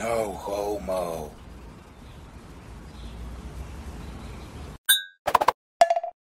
No homo.